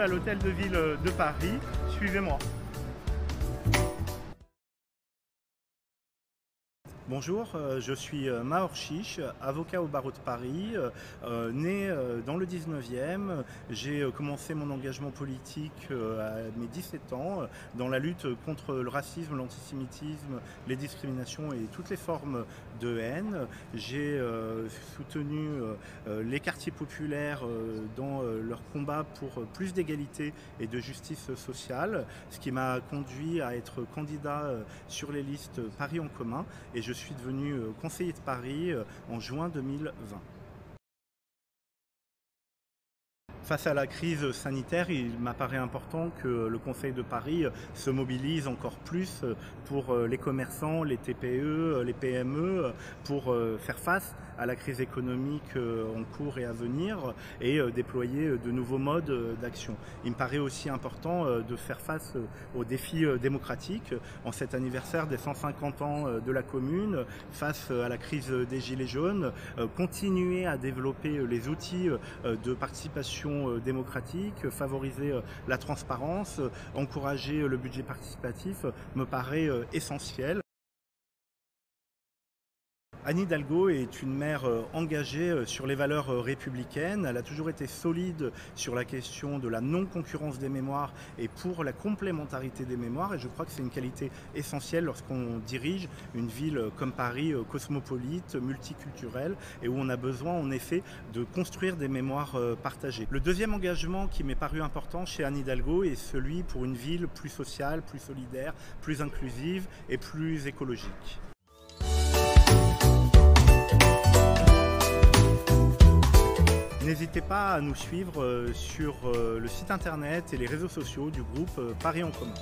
à l'Hôtel de Ville de Paris. Suivez-moi. Bonjour, euh, je suis euh, Maor Chiche, avocat au barreau de Paris, euh, né dans le 19e. J'ai commencé mon engagement politique à mes 17 ans dans la lutte contre le racisme, l'antisémitisme, les discriminations et toutes les formes de haine. J'ai soutenu les quartiers populaires dans leur combat pour plus d'égalité et de justice sociale, ce qui m'a conduit à être candidat sur les listes Paris en commun suis devenu euh, conseiller de Paris euh, en juin 2020. Face à la crise sanitaire, il m'apparaît important que le Conseil de Paris se mobilise encore plus pour les commerçants, les TPE, les PME, pour faire face à la crise économique en cours et à venir et déployer de nouveaux modes d'action. Il me paraît aussi important de faire face aux défis démocratiques en cet anniversaire des 150 ans de la commune, face à la crise des Gilets jaunes, continuer à développer les outils de participation euh, démocratique, favoriser euh, la transparence, euh, encourager le budget participatif me paraît essentiel. Anne Hidalgo est une mère euh, engagée euh, sur les valeurs euh, républicaines. Elle a toujours été solide sur la question de la non-concurrence des mémoires et pour la complémentarité des mémoires. Et je crois que c'est une qualité essentielle lorsqu'on dirige une ville comme Paris, cosmopolite, multiculturelle, et où on a besoin en effet de construire des mémoires partagées. Le deuxième engagement qui m'est paru important chez Anne Hidalgo est celui pour une ville plus sociale, plus solidaire, plus inclusive et plus écologique. N'hésitez pas à nous suivre euh, sur euh, le site internet et les réseaux sociaux du groupe euh, Paris en commun.